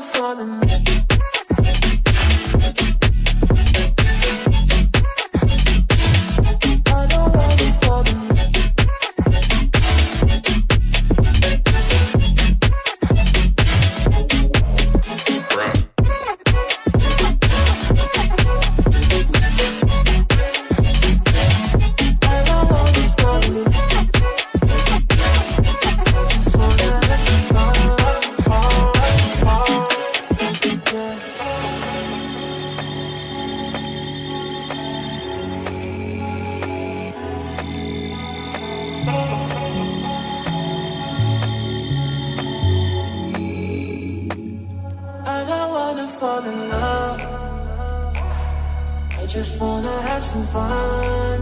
don't wanna fall in love. I just wanna have some fun,